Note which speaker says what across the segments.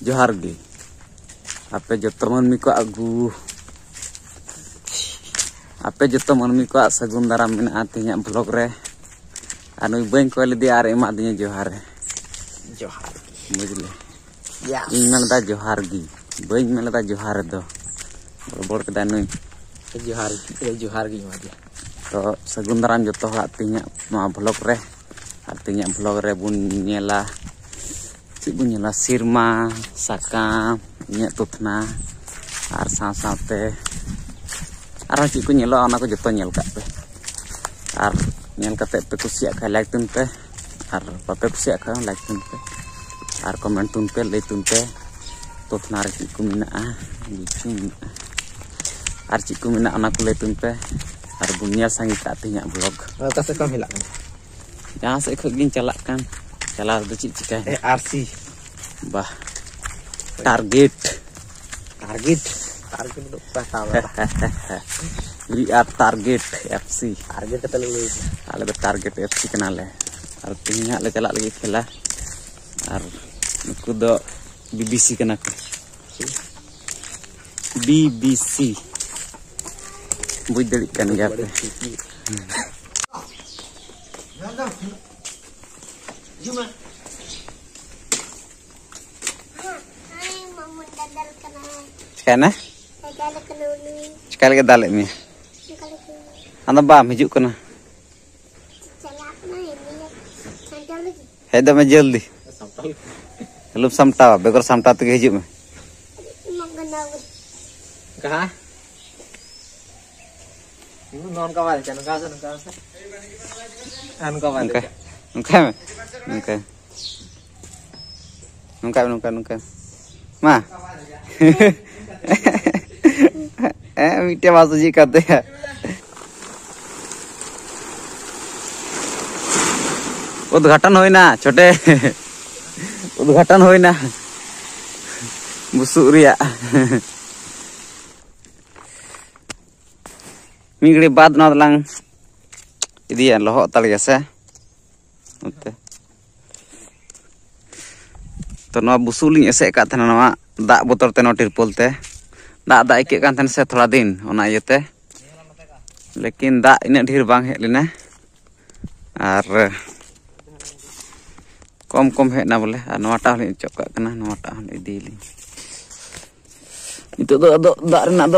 Speaker 1: johar ge ape joto manmi ko agu Apa joto manmi ko sagun daram min atinya blog re? Anu ibeng ko lidi are emak dinya
Speaker 2: johar
Speaker 1: johar
Speaker 2: bujle
Speaker 1: ya ingal melata johar ge beng mela da johar do bor ke danui.
Speaker 2: Johar eh, johar ge
Speaker 1: mati to sagun daram joto hatinya ma blog re. Artinya blog re bun nyela ᱪᱮᱫ ᱵᱚᱱ ᱧᱮᱞᱟ ᱥᱤᱨᱢᱟ ᱥᱟᱠᱟᱢ ᱤᱧᱟᱹᱜ ᱛᱩᱛᱱᱟ ᱟᱨ ᱥᱟᱶ ᱥᱟᱶᱛᱮ ᱟᱨᱦᱚᱸ ᱪᱮᱫ ᱠᱚ ᱧᱮᱞᱚᱜᱼᱟ ᱚᱱᱟ ᱠᱚ ᱡᱚᱛᱚ ᱧᱮᱞ ᱠᱟᱜ ᱯᱮ ᱟᱨ ᱧᱮᱞ ᱠᱟᱛᱮᱫ ᱯᱮ ᱠᱩᱥᱤᱭᱟᱜ ᱠᱷᱟᱡ ᱞᱟᱭᱤᱠ ᱛᱩᱱ ᱯᱮ ᱟᱨ ᱵᱟᱯᱮ ᱠᱩᱥᱤᱭᱟᱜ ᱠᱷᱟᱡ ᱞᱟᱭᱤᱠ ᱛᱩᱱ ᱯᱮ ᱟᱨ ᱠᱚᱢᱮᱱᱴ ᱛᱩᱱ ᱯᱮ ᱞᱟᱹᱭ ᱛᱩᱱ ᱯᱮ ᱛᱩᱛᱱᱟ ᱨᱮ ᱪᱮᱫ ᱠᱚ ᱢᱮᱱᱟᱜᱼᱟ ᱪᱮᱫ ᱢᱮᱱᱟᱜᱼᱟ ᱟᱨ ᱪᱮᱫ ᱠᱚ ᱢᱮᱱᱟᱜᱼᱟ ᱚᱱᱟ ᱠᱚ ᱞᱟᱹᱭ ᱛᱩᱱ ᱯᱮ ᱟᱨ ᱵᱚᱱ ᱧᱮᱞ ᱥᱟᱸᱜᱮ ᱠᱟᱜ ᱛᱮᱦᱮᱧᱟᱜ ᱵᱞᱚᱜ
Speaker 2: ᱚᱠᱟ ᱥᱮᱫ ᱠᱷᱚᱱ ᱦᱮᱞᱟᱜ ᱠᱟᱱᱟ
Speaker 1: ᱡᱟᱦᱟᱸ ᱥᱮᱫ ᱠᱷᱚᱡ ᱜᱤᱧ ᱪᱟᱞᱟᱜ ᱠᱟᱱ Kelar tuh
Speaker 2: cik cikai. Eh
Speaker 1: RC. Bah.
Speaker 2: Target. Target. Target untuk pasal.
Speaker 1: apa? Lihat target FC.
Speaker 2: Target kita lalu. Kalau
Speaker 1: bet target FC kenal ya. Artinya tinggal le kelak lagi kelak. Ar aku do BBC kenak. BBC. Bui delik kan gak? Juma. Sekana? Sekali
Speaker 3: ke dalam mi. Anak
Speaker 1: bam
Speaker 3: hijau kena.
Speaker 1: Hei dah majaldi. Lup
Speaker 3: samta, bekor
Speaker 2: samta tu hijau mi. Non kawal, jangan kasar, kawan, kawan. Anu kawal
Speaker 1: nungka nungka. Nungka nungka nungka. Ma. Eh mitya masuk sih kata ya. Udghatan hoi na udah udghatan hoi na busuk ria. Minggu depan nonton lang. Ini ya loh tali ya saya ᱱᱚᱛᱮ ᱛᱚ ᱱᱚᱣᱟ ᱵᱩᱥᱩᱵ ᱞᱤᱧ ᱮᱥᱮᱫ ᱟᱠᱟᱫ ᱛᱟᱦᱮᱱᱟ ᱱᱚᱣᱟ ᱫᱟᱜ ᱵᱚᱛᱚᱨ ᱛᱮ ᱱᱚᱣᱟ ᱴᱤᱨᱯᱚᱞ ᱛᱮ ᱫᱟᱜ ᱫᱟᱜ ᱟᱹᱭᱠᱟᱹᱜ ᱠᱟᱱ ᱛᱟᱦᱮᱱᱟ ᱥᱮ ᱛᱷᱚᱲᱟ ᱫᱤᱱ ᱚᱱᱟ ᱤᱭᱟᱹᱛᱮ ᱞᱮᱠᱤᱱ ᱫᱟᱜ ᱤᱱᱟᱹᱜ ᱰᱷᱮᱨ ᱵᱟᱝ ᱦᱮᱡ ᱞᱮᱱᱟ ᱟᱨ ᱠᱚᱢ ᱠᱚᱢ ᱦᱮᱡ ᱮᱱᱟ ᱵᱚᱞᱮ ᱟᱨ ᱱᱚᱣᱟᱴᱟᱜ ᱦᱚᱸᱞᱤᱧ ᱚᱪᱚᱜ ᱠᱟᱜ ᱠᱟᱱᱟ ᱱᱚᱣᱟᱴᱟᱜ ᱦᱚᱸ ᱤᱫᱤᱭᱟᱞᱤᱧ ᱱᱤᱛᱚᱜ ᱫᱚ ᱟᱫᱚ ᱫᱟᱜ ᱨᱮᱱᱟᱜ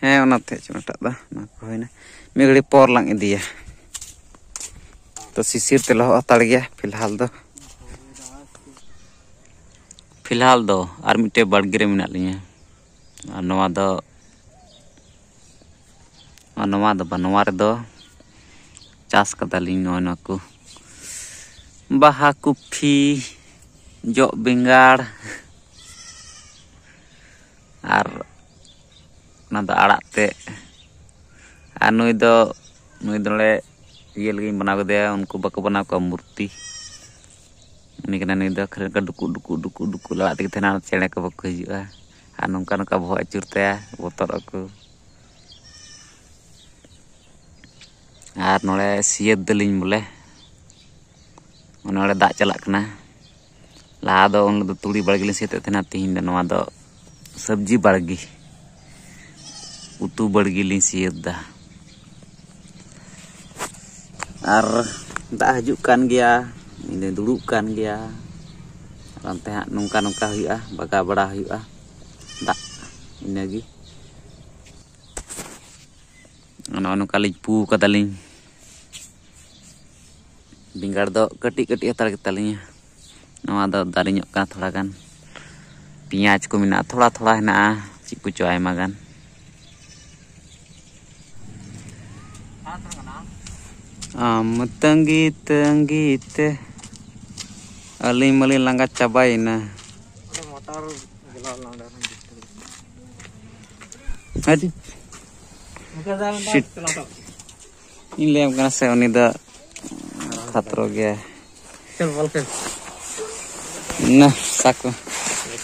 Speaker 1: ᱦᱮᱸ ᱚᱱᱟᱛᱮ ᱚᱱᱟᱴᱟᱜ ᱫᱚ ᱚᱱᱟ ᱠᱚ ᱦᱩᱭᱱᱟ ᱢᱤᱫ ᱜᱷᱟᱹᱲᱤᱡ ᱯᱚᱨ ᱞᱟᱝ ᱤᱫᱤᱭᱟ ᱛᱚ ᱥᱤᱥᱤᱨ te ᱞᱚᱦᱚᱫ ᱦᱟᱛᱟᱲ ᱜᱮᱭᱟ ᱯᱷᱤᱞᱦᱟᱞ ᱫᱚ ᱯᱷᱤᱞᱦᱟᱞ ᱫᱚ ᱟᱨ ᱢᱤᱫᱴᱮᱡ ᱵᱟᱲᱜᱮ ᱨᱮ ᱢᱮᱱᱟᱜ ᱞᱤᱧᱟᱹ ᱟᱨ ᱱᱚᱣᱟ ᱫᱚ ᱟᱨ ᱱᱚᱣᱟ ᱫᱚ ᱵᱟᱝ ᱱᱚᱣᱟ ᱨᱮᱫᱚ ᱪᱟᱥ ᱠᱟᱫᱟᱞᱤᱧ ᱱᱚᱜᱼᱚᱭ ᱱᱚᱣᱟ ᱠᱚ ᱵᱟᱦᱟ ᱠᱚᱯᱷᱤ ᱡᱚᱜ ᱵᱮᱸᱜᱟᱲ ᱟᱨ ᱚᱱᱟ ᱫᱚ ᱟᱲᱟᱜ ᱛᱮ ᱟᱨ ᱱᱩᱭ ᱫᱚ ᱱᱩᱭ ᱫᱚᱞᱮ ᱤᱭᱟᱹ ᱞᱟᱹᱜᱤᱫ ᱵᱮᱱᱟᱣ ᱠᱮᱫᱮᱭᱟ ᱩᱱᱠᱩ ᱵᱟᱠᱚ ᱵᱮᱱᱟᱣ ᱠᱚᱣᱟ ᱢᱩᱨᱛᱤ ᱩᱱᱤ ᱠᱟᱱᱟ ᱱᱩᱭ ᱫᱚ ᱠᱷᱟᱹᱞᱤ ᱚᱱᱠᱟ ᱰᱩᱠᱩ ᱰᱩᱠᱩ ᱰᱩᱠᱩ ᱰᱩᱠᱩ ᱞᱟᱲᱟᱜ ᱛᱮᱜᱮ ᱛᱟᱦᱮᱱᱟ ᱪᱮᱬᱮ ᱠᱚ ᱵᱟᱠᱚ ᱦᱤᱡᱩᱜᱼᱟ ᱟᱨ ᱱᱚᱝᱠᱟ ᱱᱚᱝᱠᱟ ᱵᱚᱦᱚᱜ ᱟᱹᱪᱩᱨ ᱛᱟᱭᱟ ᱵᱚᱛᱚᱨᱚᱜ ᱟᱠᱚ ᱟᱨ ᱱᱚᱰᱮ ᱥᱤᱭᱟᱹᱛ ᱫᱟᱞᱤᱧ ᱵᱚᱞᱮ ᱱᱚᱰᱮ ᱫᱟᱜ ᱪᱟᱞᱟᱜ ᱠᱟᱱᱟ ᱞᱟᱦᱟ ᱫᱚ ᱩᱱ ᱫᱚ ᱛᱩᱲᱤ ᱵᱟᱲᱜᱮ ᱞᱤᱧ ᱥᱤᱭᱟᱹᱛᱮᱫ ᱛᱟᱦᱮᱱᱟ ᱛᱤᱦᱤᱧ ᱫᱚ ᱱᱚᱣᱟ ᱫᱚ ᱥᱚᱵᱽᱡᱤ ᱵᱟᱲᱜᱮ ᱩᱛᱩ ᱵᱟᱲᱜᱮ ᱞᱤᱧ ᱥᱤᱭᱟᱹᱛ ᱫᱟ ᱟᱨ ᱫᱟᱜ ᱦᱤᱡᱩᱜ ᱠᱟᱱ ᱜᱮᱭᱟ ᱤᱧ ᱫᱚᱧ ᱫᱩᱲᱩᱵ ᱠᱟᱱ ᱜᱮᱭᱟ ᱟᱨ ᱚᱱᱛᱮ ᱦᱟᱸᱜ ᱱᱚᱝᱠᱟ ᱱᱚᱝᱠᱟ ᱦᱩᱭᱩᱜᱼᱟ ᱵᱟᱜᱟᱣ ᱵᱟᱲᱟ ᱦᱩᱭᱩᱜᱼᱟ ᱫᱟᱜ ᱤᱱᱟᱹᱜᱮ ᱱᱚᱜᱼᱚ ᱱᱚᱝᱠᱟ ᱞᱤᱧ ᱯᱩ ᱠᱟᱫᱟᱞᱤᱧ ᱵᱮᱸᱜᱟᱲ ᱫᱚ ᱠᱟᱹᱴᱤᱡ ᱠᱟᱹᱴᱤᱡ ᱦᱟᱛᱟᱲ ᱜᱮᱛᱟᱞᱤᱧᱟ ᱱᱚᱣᱟ ᱫᱚ ᱫᱟᱨᱮ ᱧᱚᱜ ᱠᱟᱱᱟ ᱛᱷᱚᱲᱟ ᱜᱟᱱ ᱯᱮᱸᱭᱟᱡᱽ ᱠᱚ ᱢᱮᱱᱟᱜᱼᱟ ᱛᱷᱚᱲᱟ ᱛᱷᱚᱲᱟ ᱦᱮᱱᱟᱜᱼᱟ ᱪᱮᱫ ᱠᱚᱪᱚ ᱟᱭᱢᱟ ᱜᱟᱱ
Speaker 2: आम
Speaker 1: तंगीत
Speaker 2: अंगीत अली
Speaker 1: मली लंगा चबाईना हाजी शिट से उनी दा गया
Speaker 2: चल बोल के
Speaker 1: ना साको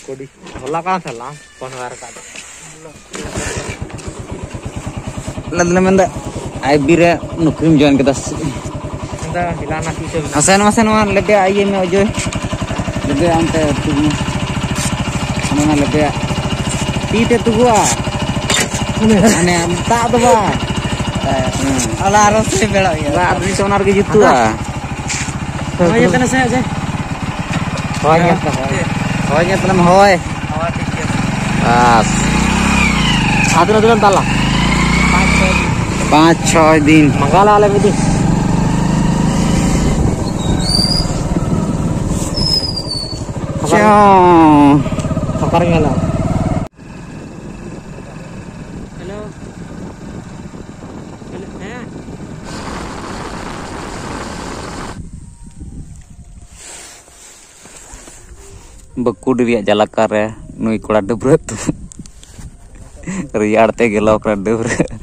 Speaker 2: कोडी होला का थला पनवार का
Speaker 1: लदने मंदा aibire ya, nukrim join kita. Hasan hasan wan lebih aye me ojo. Lebih ante tugu mana lebih? Tite tuh gua. ane tak tuh ba
Speaker 2: ala harus bela ya.
Speaker 1: Lah di sonar ke jitu ah.
Speaker 2: Hoy
Speaker 1: kana saya aja hoy
Speaker 2: hanya hoy hoy
Speaker 1: As. hoy hoy hoy hoy Botor-botor teh debret kena Thali terah am Alum bolak diri bitri Orang debu jom ya. Asa dia udah debret me gedel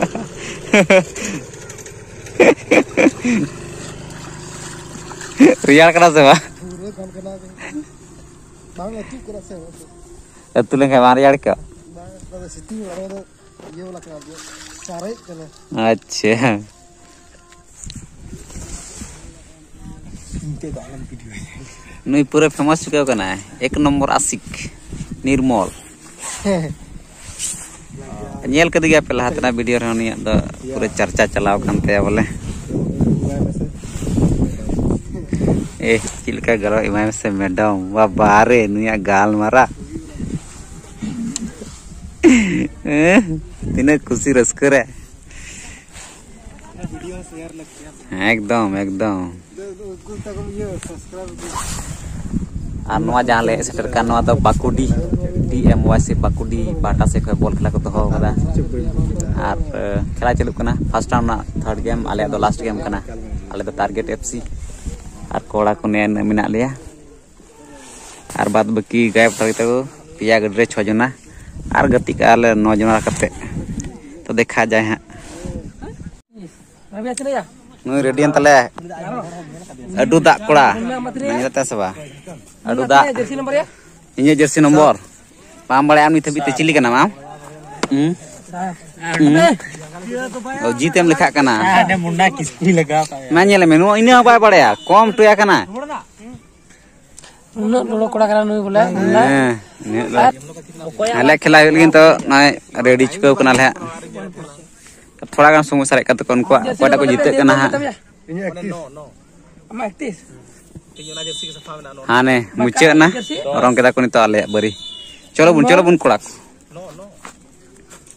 Speaker 2: riyal करा से बा तर तुला काय मारे याड का
Speaker 1: अच्छा। नहीं पूरे फ़ेमस चुके हो कहना है एक नंबर आशिक निर्मल। नेल कदी गया पे ना वीडियो रहनी तो पूरे चर्चा चलाव कानते बोले। चिलका गलो इमें से मैडम वा बारे नुया गाल मारा तीने खुशी रस कर बाकुडी डी एम वाई से बाकुडी पाटा से बॉल खेला को दोह खेला चलू फार्स्ट राउंड थर्ड गेम अलग लास्ट गेम अलग target FC Aku kola minat dia. Arbat ar bad baki gaib tari tago gitu, piya gadre cho jona ar gati ka le no jona
Speaker 2: Tuh to dekha
Speaker 1: jaye ha. Ya? Nu radian tale adu tak kola. Nanya ta
Speaker 2: seba adu tak.
Speaker 1: Ini jersey nomor pam bale am ni thabi te chili hmm? hmm? और जीत हम लिखा कना
Speaker 2: आने मुंडा किसकी लगा
Speaker 1: मैं नेले मेनू इने उपाय पड़े यार कम टोया कना
Speaker 2: उन लोलो कोड़ा करा नुई बोले
Speaker 1: हले खेला
Speaker 2: लेकिन तो ना
Speaker 1: रेडी चुके कना ले थोड़ा गान समय सारे कत कोन को कोटा को जीते कना हा इने
Speaker 2: 31 अमा 31 हाने मुचे ना रंग केदा को नि
Speaker 1: तो आले बरी
Speaker 4: चलो बुन चलो बुन कोड़ा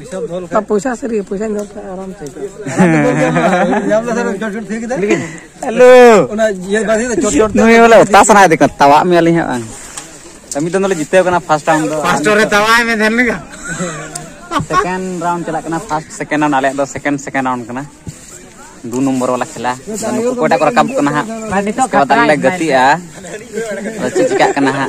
Speaker 2: हाँ, सब पैसा सर ये पैसा नहीं होता तो आराम से
Speaker 4: हेलो। नुई वाला उता सना दे तवा में आली है
Speaker 1: हाँ। कमी तो जीते करना फ़र्स्ट राउंड दो। फ़र्स्ट रे तवा में धन लगा। सेकंड राउंड चला करना फ़र्स्ट सेकंड राउंड आले दो सेकंड सेकंड राउंड करना दो नंबर वाला खेला। कोटा को रकाब करना हाँ। बाद गतिया चिचिका करना हाँ।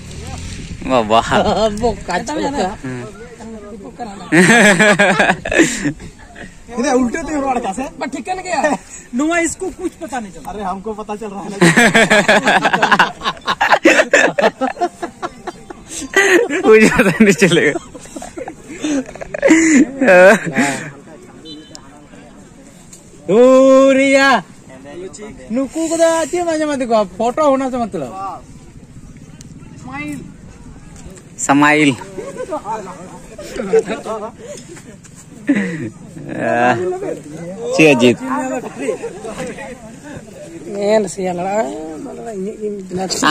Speaker 2: उल्टे तो रोड कैसे
Speaker 4: ठीक है क्या नुआ इसको कुछ पता नहीं चला
Speaker 2: अरे हमको पता चल रहा है
Speaker 1: पता नहीं चलेगा
Speaker 4: रिया नुकू को अच्छी मज़ा मत फ़ोटो होना से मतलब
Speaker 1: समाइल ची अजीत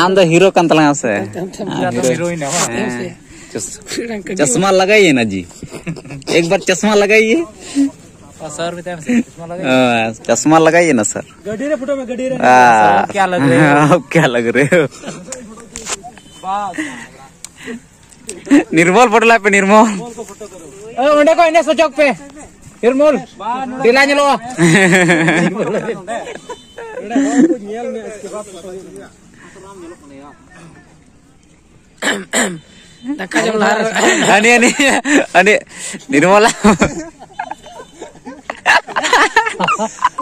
Speaker 1: आम तो हीरो कान तलंगा से हीरोइन चश्मा लगाइए ना जी। एक बार चश्मा लगाइए।
Speaker 4: सर भी
Speaker 1: हाँ, चश्मा लगाइए ना सर।
Speaker 4: गड्डी रे फ़ोटो में गड्डी रे क्या लग रहे हो?
Speaker 1: आप क्या लग रहे हो? Nirmol foto lagi
Speaker 4: Nirmol. Eh, udah ini sejok pe. Nirmol. Dilanjut loh. Tak kajam lah.
Speaker 1: Ani ani ani Nirmol lah.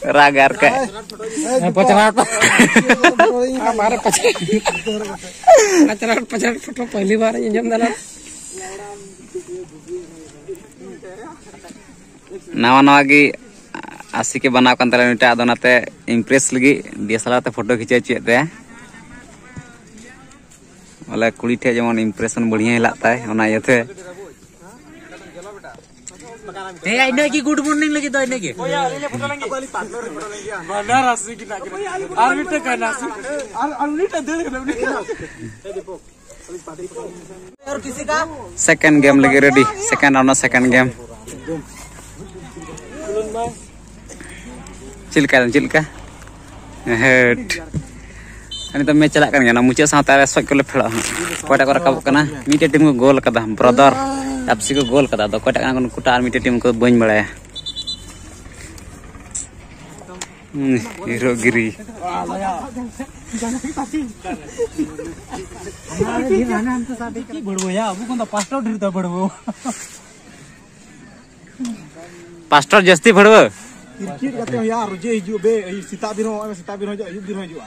Speaker 1: रागार का।
Speaker 4: पचराट हमारे पचराट पचराट फ़ोटो पहली बार अंजम दला
Speaker 1: नवा नवा गी आसी के बनाव कान तले नुटा आदो नाते इम्प्रेस लगी। डीएसएलआर ते फ़ोटो खिंचे चुए ते। बोले कुड़ी ठे जेमन इम्प्रेशन बढ़िया हिलात ताय ओना इयते
Speaker 5: eh ini lagi good morning lagi tuh ini
Speaker 4: बना राशि की ना आर बिटे का राशि आर आर बिटे दे दे और किसी का
Speaker 1: सेकंड गेम लगी ready second round second game Chilka Chilka हेट अनि तो मैच चला kan मुचे साथ आरे सक कोले फेड़ा कोटा को रकाब कना मीटे टीम को गोल कदा brother tapsi ko gol
Speaker 2: kata toko kota kangen kota army tim ko bony bala hero giri pastor justi berdua Kirkir katanya ya, Roger hijau, B, Sita biru,
Speaker 1: Sita biru aja, hijau biru aja.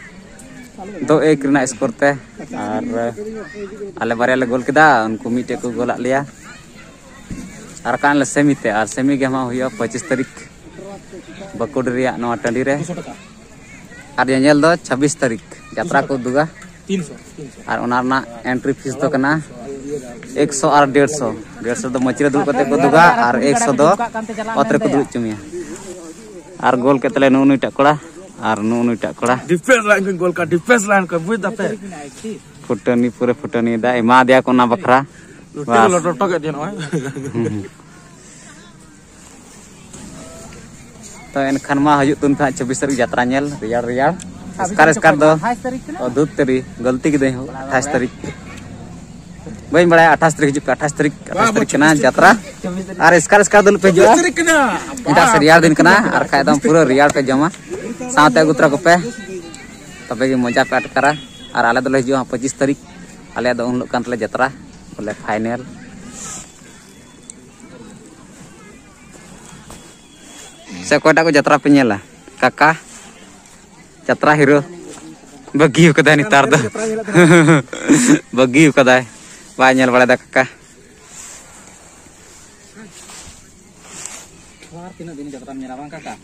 Speaker 1: दो एक रिना स्कोर ते। आर आले बारे ले गोल किदा उनको मीटे को गोल लिया आर कान ले सेमी ते आर सेमी गेम हुआ पच्चीस तारीख। बकुड़ी टंडी रे। ये दो छब्बीस तारीख यात्रा को दुगा।
Speaker 4: सौ सौ
Speaker 1: और ओना रना एंट्री फ़ीस दो कना। 100 और 150 150 दो मचरे दुड़ कते को दुगा और 100 दो अतरे को दुड़ चुमिया और गोल के तले नु नुटा कोड़ा और नु नुटा कोड़ा
Speaker 4: डिफेंस लाइन का गोल का डिफेंस लाइन का बुझ दते
Speaker 1: फुटनी पूरे फुटनी दा एमा दिया को ना बखरा
Speaker 4: लुटे लटो टके दिन ओए
Speaker 1: तो एनखान मा हजू तुन खा 24 तारीख यात्रा नेल रियार रियार स्कार स्कार दो दूध तरी गलती की दे हो 28 तारीख Bain balai atas trik juga, atas trik, atas trik kena jatra. Ari sekali
Speaker 4: sekali
Speaker 1: dulu pejo. Kita serial dan kena, arka itu pura real pejo mah. Saat aku ya, terak kepe, tapi di mojak pe atkara. Ara ala dulu jua apa jis trik, ala ada unluk kan jatra, boleh final. Saya kuat aku jatra punya lah, kakak, jatra hero. Bagi kau dah ni tardo, bagi kau dah. Banyak pada da kakak.
Speaker 5: Tino dini jatra menyerang kakak.